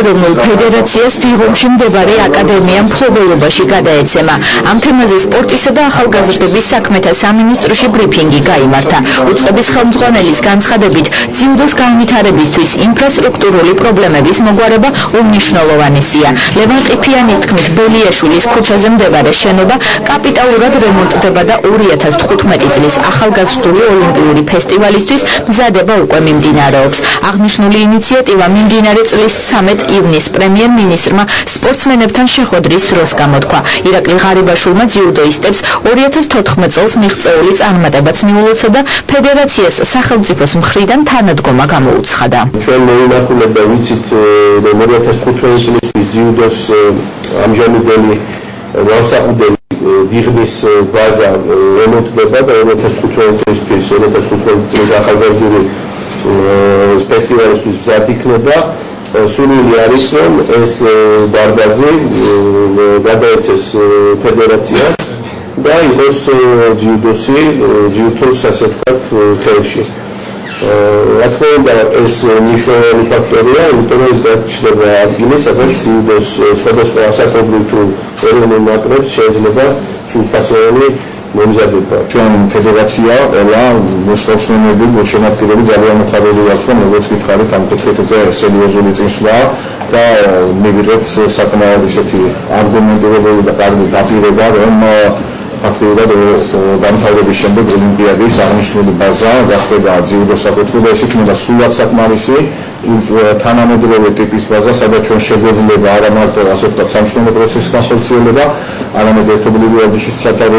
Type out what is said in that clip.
ეროვნულ ფედერაციას დიღომში მდებარე აკადემია მფლობელობაში გადაეცემა. ამ თემაზე სპორტისა და ახალგაზრდების საქმეთა სამინისტროში ბრიფინგი გაიმართა. უწყების ხელმძღვანელის განცხადებით, ძიუდოს განვითარებისთვის ინფრასტრუქტურული პრობლემების მოგვარება უმნიშვნელოვანესია. ლევან ყიფიანის თქმით, ბელიაშვილის ქუჩაზე მდებარე შენობა კაპიტალურად რემონტდება და 2015 წლის ახალგაზრდული ოლიმპიური ფესტივალისთვის მზადება უკვე მიმდინარეობს. აღნიშნული ინიციატივა მიმდინარე წლის 13 ივნის პრემიერ-მინისტრმა სპორტსმენებთან შეხვედრის დროს გამოთქვა. ირაკლი ღარიბაშვილმა ძიუდოისტებს 2014 წელს მიღწეული წარმატებაც მიულოცა და ფედერაციას სახელმწიფოს მხრიდან თანადგომა გამოუცხადა. ჩვენ მოინახულებ და ვიცით რომ 2015 წლის ძიუდოს ამჟამინდელი ვასაყუდელი დიღმის ბაზა რემონტდება და 2015 წლისთვის 2015 წლის ახალგაზრდული ფესტივალისთვის მზად იქნება სულული არის რომ ეს დარბაზი გადაეცეს ფედერაციას და იყოს ჯიუდოსი ჯიუთოს ასე ვთქვათ ხელში. რა თქმა უნდა ეს მნიშვნელოვანი ფაქტორია, იმიტომ რომ ეს გაჩნდება ადგილი, სადაც ჯიუდოს სხვადასხვა თუ ეროვნულ ნაკრებს შეიძლება სულფასოვანი მომზადება. ჩვენ ფედერაცია ყველა მოსპორტსმენები, მოშემატკივრები ძალიან მოხარული ვართ, რომ როგორც გითხარით, ამ კითხვებზე სერიოზული წინსვლა და მივიღეთ საკმაოდ ისეთი არგუმენტირებული და კარგი დაპირება, რომ ფაქტობრივად დამთავრების შემდეგ ოლიმპიადის აღნიშნული ბაზა გახდება ძიუდო საკუთრება, ეს იქნება სულად საკმარისი თანამედროვე ტიპის ბაზა, სადაც ჩვენ შეგვეძლება არა მარტო ასე ვთქვათ სამშენებლო პროცესის განხორციელება, არამედ ერთობლივი ვარჯიშის სათაური